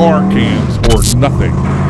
car cams or nothing.